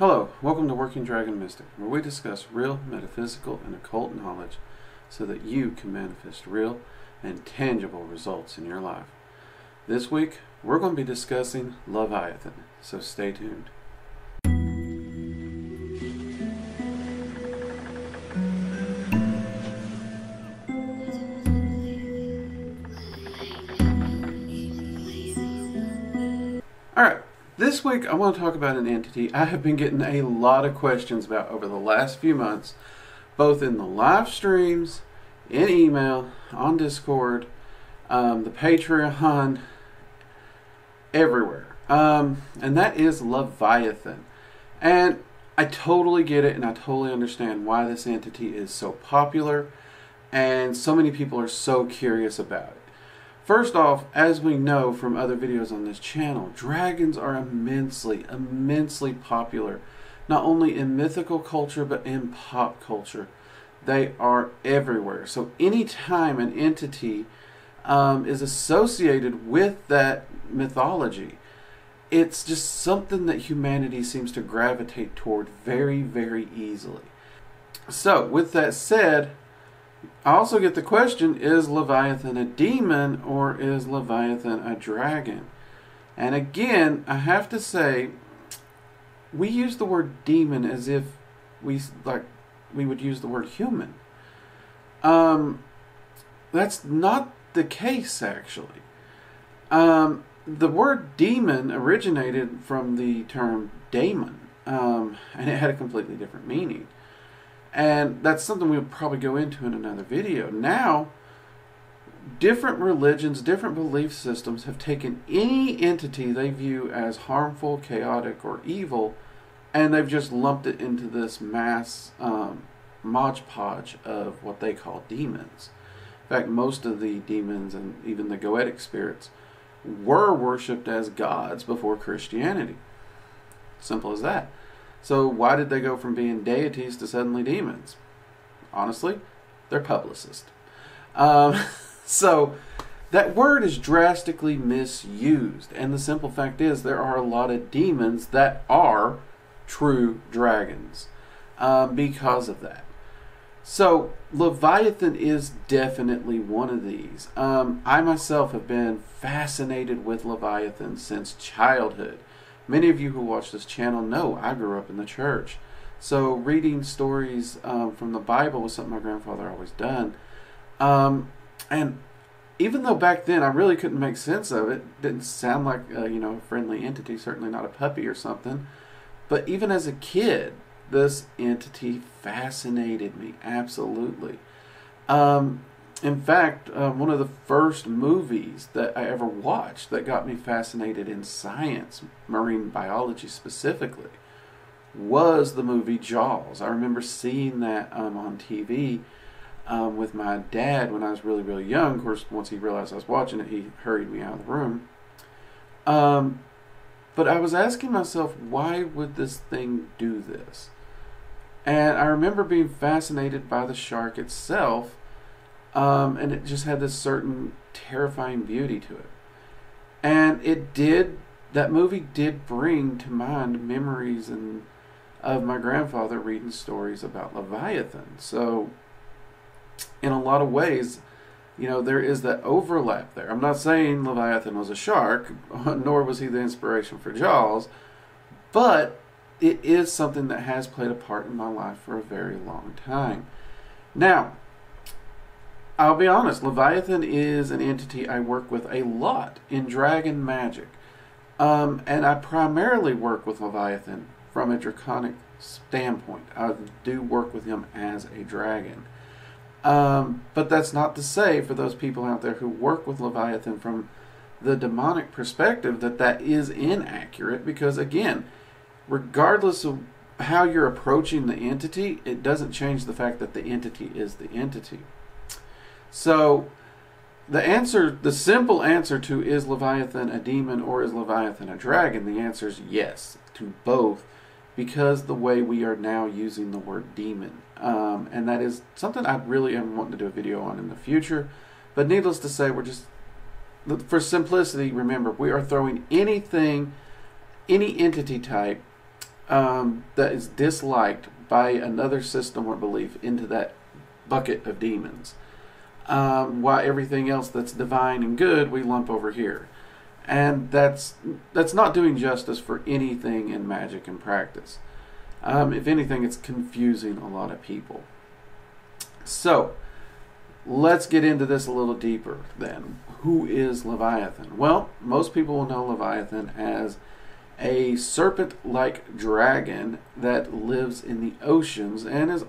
Hello, welcome to Working Dragon Mystic, where we discuss real metaphysical and occult knowledge so that you can manifest real and tangible results in your life. This week, we're going to be discussing Leviathan, so stay tuned. Alright, this week I want to talk about an entity I have been getting a lot of questions about over the last few months, both in the live streams, in email, on Discord, um, the Patreon, everywhere. Um, and that is Leviathan. And I totally get it and I totally understand why this entity is so popular and so many people are so curious about it. First off, as we know from other videos on this channel, dragons are immensely, immensely popular, not only in mythical culture but in pop culture. They are everywhere. So anytime an entity um, is associated with that mythology, it's just something that humanity seems to gravitate toward very, very easily. So, with that said, I also get the question is Leviathan a demon or is Leviathan a dragon? And again, I have to say, we use the word demon as if we like we would use the word human. Um, that's not the case actually. Um, the word demon originated from the term daemon, um, and it had a completely different meaning. And that's something we'll probably go into in another video. Now, different religions, different belief systems have taken any entity they view as harmful, chaotic, or evil, and they've just lumped it into this mass um, podge of what they call demons. In fact, most of the demons and even the goetic spirits were worshipped as gods before Christianity. Simple as that. So why did they go from being deities to suddenly demons? Honestly, they're publicists. Um, so that word is drastically misused, and the simple fact is there are a lot of demons that are true dragons um, because of that. So Leviathan is definitely one of these. Um, I myself have been fascinated with Leviathan since childhood. Many of you who watch this channel know I grew up in the church. So reading stories um, from the Bible was something my grandfather always done. Um, and even though back then I really couldn't make sense of it, didn't sound like uh, you know a friendly entity, certainly not a puppy or something. But even as a kid, this entity fascinated me absolutely. Um, in fact, uh, one of the first movies that I ever watched that got me fascinated in science, marine biology specifically, was the movie Jaws. I remember seeing that um, on TV um, with my dad when I was really, really young. Of course, once he realized I was watching it, he hurried me out of the room. Um, but I was asking myself, why would this thing do this? And I remember being fascinated by the shark itself um, and it just had this certain terrifying beauty to it. And it did, that movie did bring to mind memories and of my grandfather reading stories about Leviathan. So, in a lot of ways, you know, there is that overlap there. I'm not saying Leviathan was a shark, nor was he the inspiration for Jaws, but it is something that has played a part in my life for a very long time. Now, I'll be honest, Leviathan is an entity I work with a lot in Dragon Magic. Um, and I primarily work with Leviathan from a draconic standpoint. I do work with him as a dragon. Um, but that's not to say for those people out there who work with Leviathan from the demonic perspective that that is inaccurate because, again, regardless of how you're approaching the entity, it doesn't change the fact that the entity is the entity. So the answer, the simple answer to is Leviathan a demon or is Leviathan a dragon? The answer is yes to both because the way we are now using the word demon. Um, and that is something I really am wanting to do a video on in the future. But needless to say, we're just, for simplicity, remember, we are throwing anything, any entity type um, that is disliked by another system or belief into that bucket of demons. Um, while everything else that's divine and good we lump over here, and that's that's not doing justice for anything in magic and practice. Um, if anything, it's confusing a lot of people. So, let's get into this a little deeper then. Who is Leviathan? Well, most people will know Leviathan as a serpent like dragon that lives in the oceans and is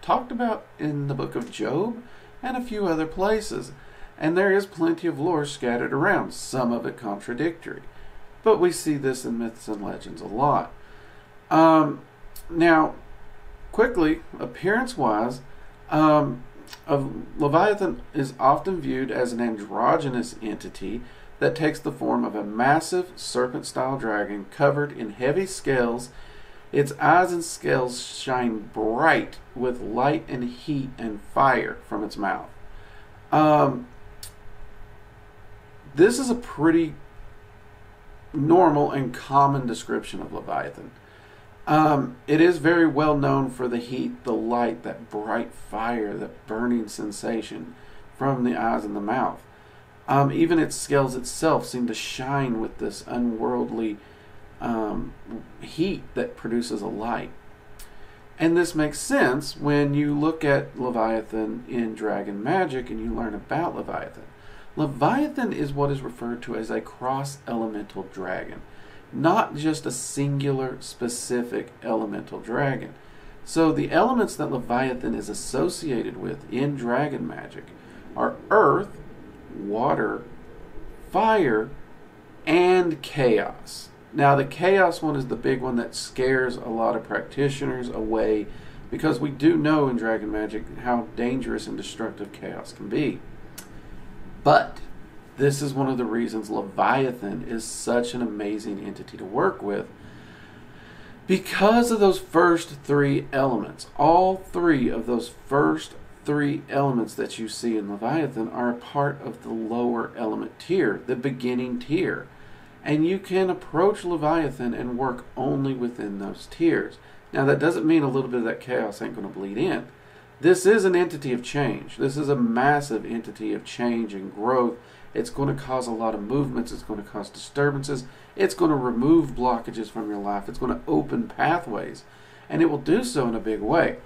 talked about in the book of Job and a few other places. And there is plenty of lore scattered around, some of it contradictory. But we see this in myths and legends a lot. Um, now, quickly, appearance wise, um, Leviathan is often viewed as an androgynous entity that takes the form of a massive serpent style dragon covered in heavy scales. Its eyes and scales shine bright with light and heat and fire from its mouth. Um, this is a pretty normal and common description of Leviathan. Um, it is very well known for the heat, the light, that bright fire, that burning sensation from the eyes and the mouth. Um, even its scales itself seem to shine with this unworldly um, heat that produces a light. And this makes sense when you look at Leviathan in Dragon Magic and you learn about Leviathan. Leviathan is what is referred to as a cross elemental dragon, not just a singular specific elemental dragon. So the elements that Leviathan is associated with in Dragon Magic are earth, water, fire, and chaos. Now, the chaos one is the big one that scares a lot of practitioners away because we do know in Dragon Magic how dangerous and destructive chaos can be. But this is one of the reasons Leviathan is such an amazing entity to work with because of those first three elements. All three of those first three elements that you see in Leviathan are a part of the lower element tier, the beginning tier. And you can approach Leviathan and work only within those tiers. Now, that doesn't mean a little bit of that chaos ain't going to bleed in. This is an entity of change. This is a massive entity of change and growth. It's going to cause a lot of movements. It's going to cause disturbances. It's going to remove blockages from your life. It's going to open pathways. And it will do so in a big way.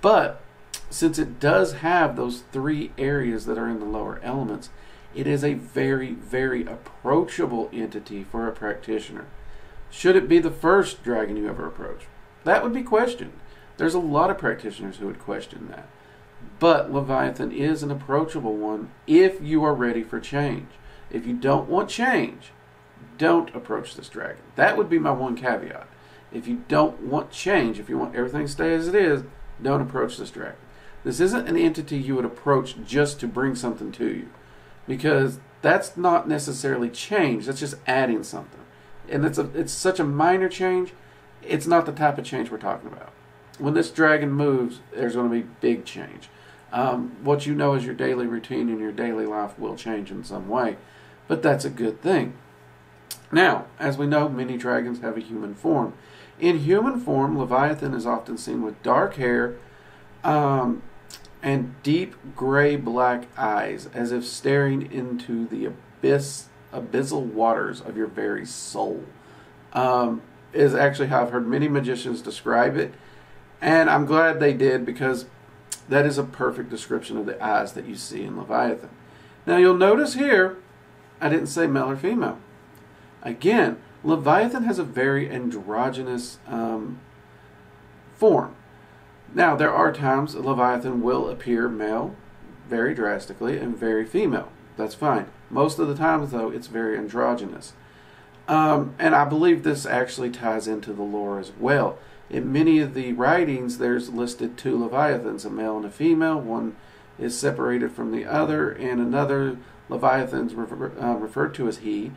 But since it does have those three areas that are in the lower elements, it is a very, very approachable entity for a practitioner. Should it be the first dragon you ever approach? That would be questioned. There's a lot of practitioners who would question that. But Leviathan is an approachable one if you are ready for change. If you don't want change, don't approach this dragon. That would be my one caveat. If you don't want change, if you want everything to stay as it is, don't approach this dragon. This isn't an entity you would approach just to bring something to you because that's not necessarily change, that's just adding something. And it's a it's such a minor change, it's not the type of change we're talking about. When this dragon moves, there's going to be big change. Um, what you know as your daily routine and your daily life will change in some way, but that's a good thing. Now, as we know, many dragons have a human form. In human form, Leviathan is often seen with dark hair, um, and deep gray black eyes, as if staring into the abyss, abyssal waters of your very soul. Um, is actually how I've heard many magicians describe it, and I'm glad they did because that is a perfect description of the eyes that you see in Leviathan. Now you'll notice here, I didn't say male or female. Again, Leviathan has a very androgynous um, form. Now, there are times a Leviathan will appear male very drastically and very female. That's fine. Most of the times, though, it's very androgynous. Um, and I believe this actually ties into the lore as well. In many of the writings, there's listed two Leviathans, a male and a female. One is separated from the other, and another Leviathan's refer, uh, referred to as he.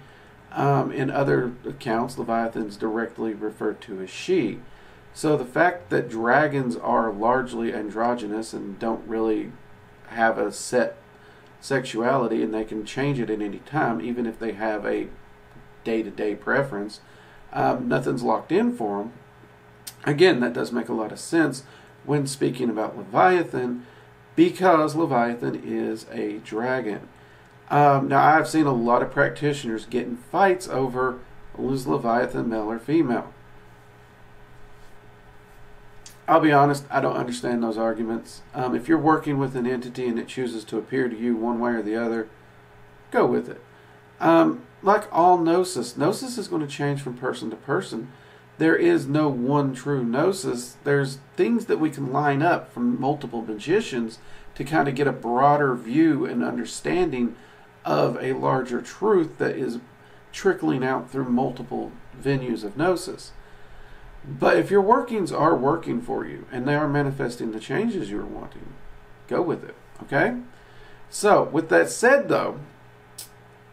Um, in other accounts, Leviathan's directly referred to as she. So the fact that dragons are largely androgynous and don't really have a set sexuality and they can change it at any time, even if they have a day to day preference, um, nothing's locked in for them. Again, that does make a lot of sense when speaking about Leviathan because Leviathan is a dragon. Um, now, I've seen a lot of practitioners getting fights over is Leviathan male or female. I'll be honest, I don't understand those arguments. Um, if you're working with an entity and it chooses to appear to you one way or the other, go with it. Um, like all gnosis, gnosis is going to change from person to person. There is no one true gnosis. There's things that we can line up from multiple magicians to kind of get a broader view and understanding of a larger truth that is trickling out through multiple venues of gnosis. But if your workings are working for you and they are manifesting the changes you're wanting, go with it. Okay? So, with that said, though,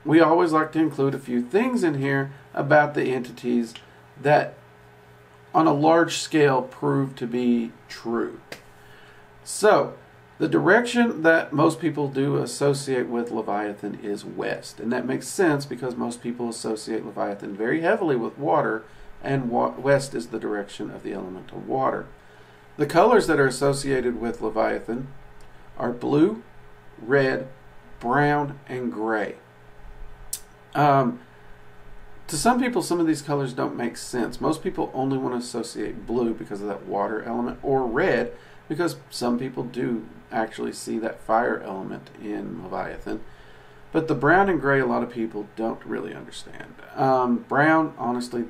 we always like to include a few things in here about the entities that, on a large scale, prove to be true. So, the direction that most people do associate with Leviathan is west, and that makes sense because most people associate Leviathan very heavily with water and west is the direction of the elemental water. The colors that are associated with Leviathan are blue, red, brown, and gray. Um, to some people, some of these colors don't make sense. Most people only want to associate blue because of that water element, or red because some people do actually see that fire element in Leviathan. But the brown and gray, a lot of people don't really understand. Um, brown, honestly,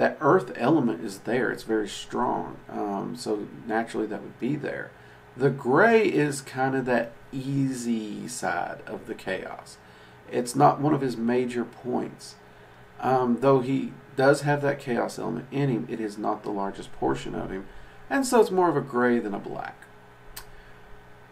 that earth element is there. It's very strong. Um, so naturally that would be there. The gray is kind of that easy side of the chaos. It's not one of his major points. Um, though he does have that chaos element in him, it is not the largest portion of him. And so it's more of a gray than a black.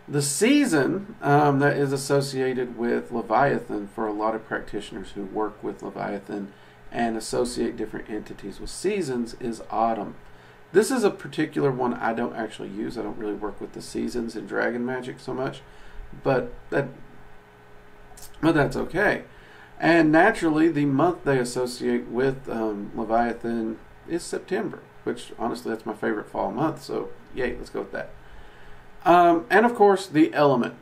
The season um, that is associated with Leviathan for a lot of practitioners who work with Leviathan and associate different entities with seasons is autumn. This is a particular one I don't actually use. I don't really work with the seasons in Dragon Magic so much, but that but that's okay. And naturally, the month they associate with um, Leviathan is September, which honestly that's my favorite fall month. So yay, let's go with that. Um, and of course, the element.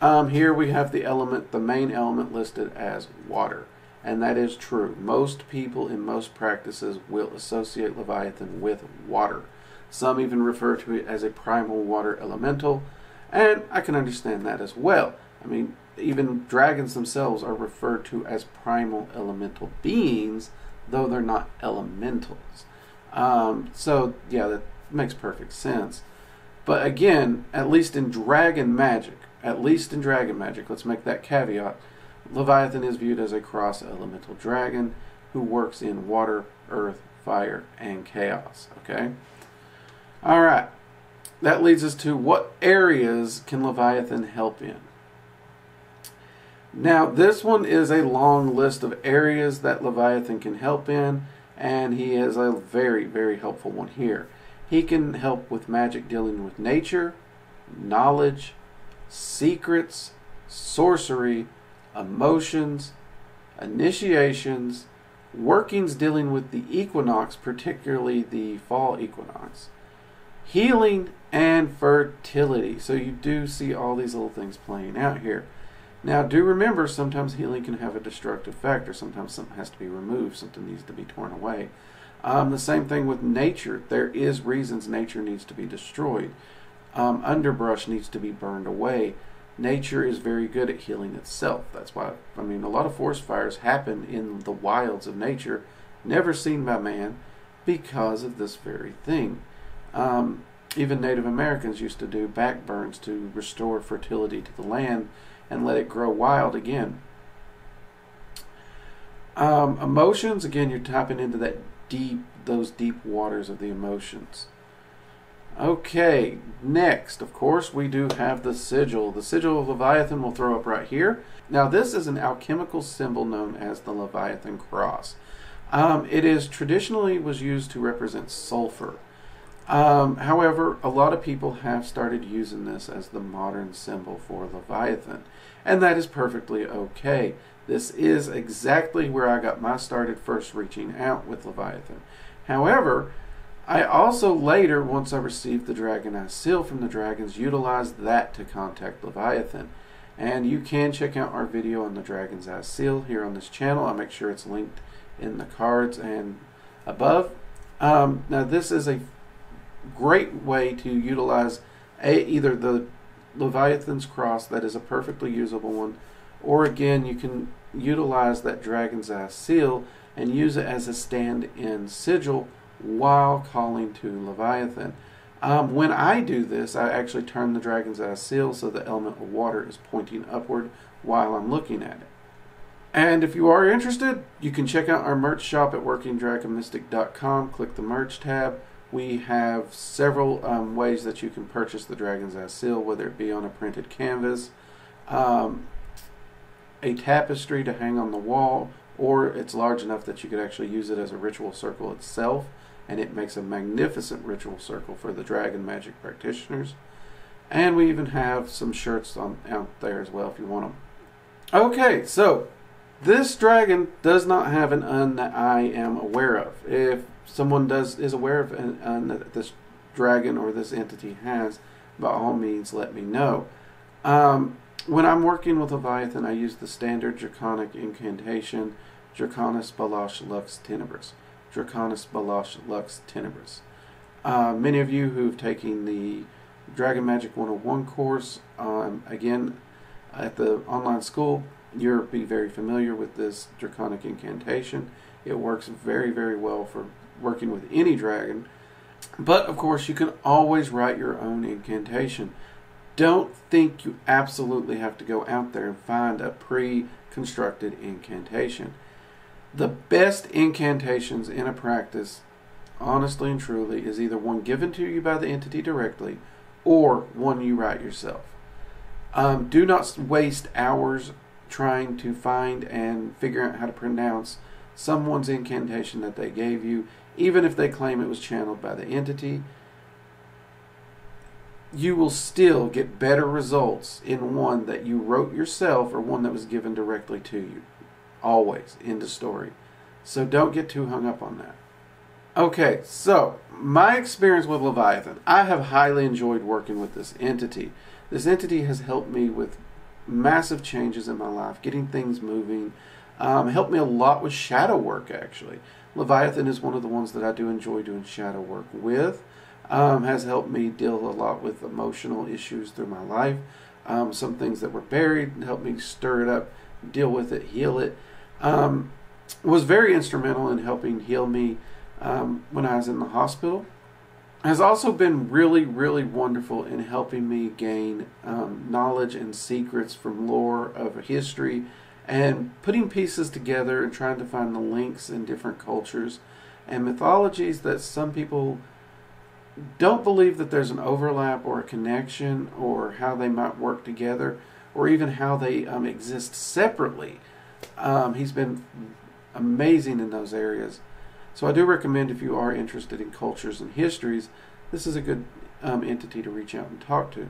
Um, here we have the element, the main element listed as water. And that is true. Most people in most practices will associate Leviathan with water. Some even refer to it as a primal water elemental, and I can understand that as well. I mean, even dragons themselves are referred to as primal elemental beings, though they're not elementals. Um, so, yeah, that makes perfect sense. But again, at least in dragon magic, at least in dragon magic, let's make that caveat Leviathan is viewed as a cross elemental dragon who works in water, earth, fire, and chaos. Okay? All right. That leads us to what areas can Leviathan help in? Now, this one is a long list of areas that Leviathan can help in, and he is a very, very helpful one here. He can help with magic dealing with nature, knowledge, secrets, sorcery, emotions, initiations, workings dealing with the equinox, particularly the fall equinox, healing, and fertility. So you do see all these little things playing out here. Now, do remember sometimes healing can have a destructive factor. Sometimes something has to be removed, something needs to be torn away. Um, the same thing with nature. There is reasons nature needs to be destroyed. Um, underbrush needs to be burned away nature is very good at healing itself. That's why, I mean, a lot of forest fires happen in the wilds of nature, never seen by man, because of this very thing. Um, even Native Americans used to do back burns to restore fertility to the land and let it grow wild again. Um, emotions, again, you're tapping into that deep, those deep waters of the emotions. Okay, next, of course, we do have the sigil. The sigil of Leviathan we'll throw up right here. Now, this is an alchemical symbol known as the Leviathan cross. Um, it is traditionally was used to represent sulfur. Um, however, a lot of people have started using this as the modern symbol for Leviathan, and that is perfectly okay. This is exactly where I got my started first reaching out with Leviathan. However, I also later, once I received the Dragon Eye Seal from the dragons, utilized that to contact Leviathan. And you can check out our video on the Dragon's Eye Seal here on this channel. I'll make sure it's linked in the cards and above. Um, now, this is a great way to utilize a, either the Leviathan's Cross, that is a perfectly usable one, or again, you can utilize that Dragon's Eye Seal and use it as a stand in sigil while calling to Leviathan. Um, when I do this, I actually turn the Dragon's Eye seal so the element of water is pointing upward while I'm looking at it. And if you are interested, you can check out our merch shop at workingdragonmystic.com. Click the merch tab. We have several um, ways that you can purchase the Dragon's Eye seal, whether it be on a printed canvas, um, a tapestry to hang on the wall, or it's large enough that you could actually use it as a ritual circle itself and it makes a magnificent ritual circle for the dragon magic practitioners. And we even have some shirts on out there as well if you want them. Okay, so this dragon does not have an enn that I am aware of. If someone does is aware of an enn that this dragon or this entity has, by all means let me know. Um, when I'm working with Leviathan, I use the standard draconic incantation, Draconis Balash Lux Tenebris. Draconis Balosh Lux Tenebris. Uh, many of you who've taken the Dragon Magic 101 course, um, again, at the online school, you'll be very familiar with this draconic incantation. It works very, very well for working with any dragon. But of course, you can always write your own incantation. Don't think you absolutely have to go out there and find a pre constructed incantation the best incantations in a practice, honestly and truly, is either one given to you by the entity directly or one you write yourself. Um, do not waste hours trying to find and figure out how to pronounce someone's incantation that they gave you, even if they claim it was channeled by the entity. You will still get better results in one that you wrote yourself or one that was given directly to you. Always. End of story. So don't get too hung up on that. Okay, so my experience with Leviathan, I have highly enjoyed working with this entity. This entity has helped me with massive changes in my life, getting things moving, um, helped me a lot with shadow work actually. Leviathan is one of the ones that I do enjoy doing shadow work with. Um, has helped me deal a lot with emotional issues through my life. Um, some things that were buried helped me stir it up, deal with it, heal it. Um, was very instrumental in helping heal me um, when I was in the hospital. Has also been really, really wonderful in helping me gain um, knowledge and secrets from lore of history and putting pieces together and trying to find the links in different cultures and mythologies that some people don't believe that there's an overlap or a connection or how they might work together or even how they um, exist separately. Um, he's been amazing in those areas. So I do recommend if you are interested in cultures and histories, this is a good um, entity to reach out and talk to.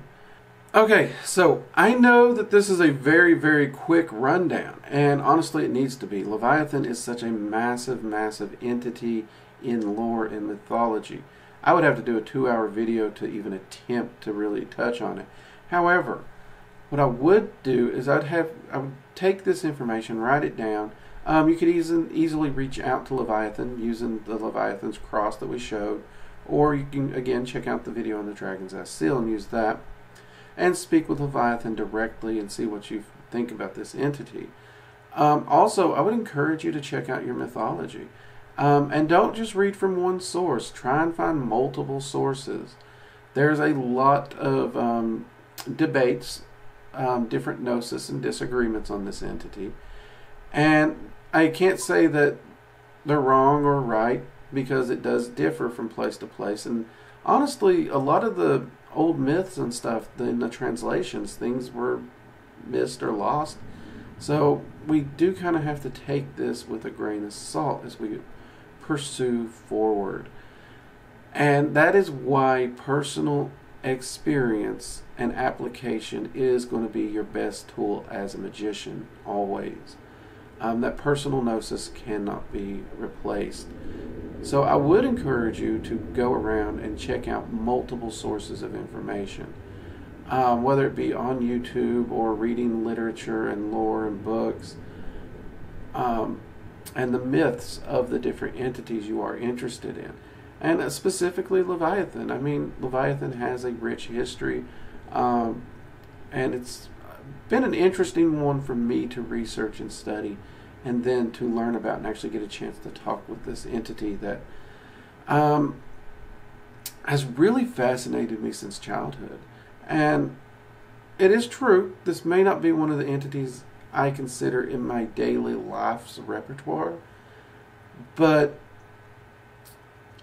Okay, so I know that this is a very, very quick rundown, and honestly, it needs to be. Leviathan is such a massive, massive entity in lore and mythology. I would have to do a two hour video to even attempt to really touch on it. However, what I would do is I'd have I would take this information, write it down. Um, you could easily easily reach out to Leviathan using the Leviathan's cross that we showed, or you can again check out the video on the Dragon's Eye seal and use that, and speak with Leviathan directly and see what you think about this entity. Um, also, I would encourage you to check out your mythology. Um, and don't just read from one source. Try and find multiple sources. There's a lot of um, debates um, different gnosis and disagreements on this entity. And I can't say that they're wrong or right because it does differ from place to place. And honestly, a lot of the old myths and stuff in the translations, things were missed or lost. So we do kind of have to take this with a grain of salt as we pursue forward. And that is why personal experience and application is going to be your best tool as a magician, always. Um, that personal gnosis cannot be replaced. So I would encourage you to go around and check out multiple sources of information, um, whether it be on YouTube or reading literature and lore and books, um, and the myths of the different entities you are interested in. And specifically Leviathan. I mean, Leviathan has a rich history, um, and it's been an interesting one for me to research and study and then to learn about and actually get a chance to talk with this entity that um, has really fascinated me since childhood. And it is true, this may not be one of the entities I consider in my daily life's repertoire, but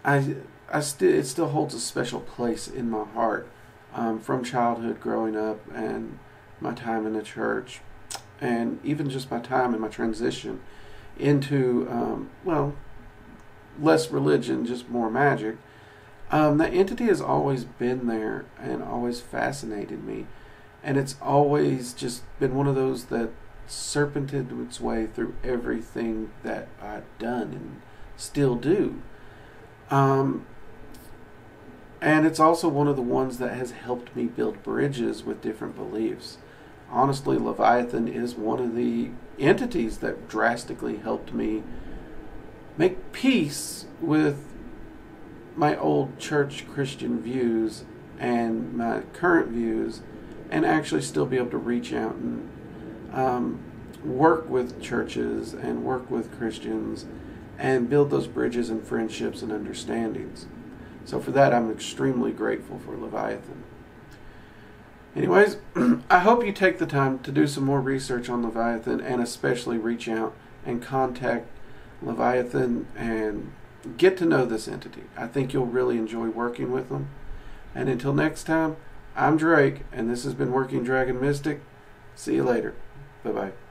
I, I still it still holds a special place in my heart um, from childhood, growing up, and my time in the church and even just my time and my transition into um, well less religion just more magic. Um, that entity has always been there and always fascinated me. And it's always just been one of those that serpented its way through everything that I've done and still do um, and it's also one of the ones that has helped me build bridges with different beliefs. Honestly, Leviathan is one of the entities that drastically helped me make peace with my old church Christian views and my current views, and actually still be able to reach out and um, work with churches and work with Christians and build those bridges and friendships and understandings. So, for that, I'm extremely grateful for Leviathan. Anyways, I hope you take the time to do some more research on Leviathan and especially reach out and contact Leviathan and get to know this entity. I think you'll really enjoy working with them. And until next time, I'm Drake, and this has been Working Dragon Mystic. See you later. Bye bye.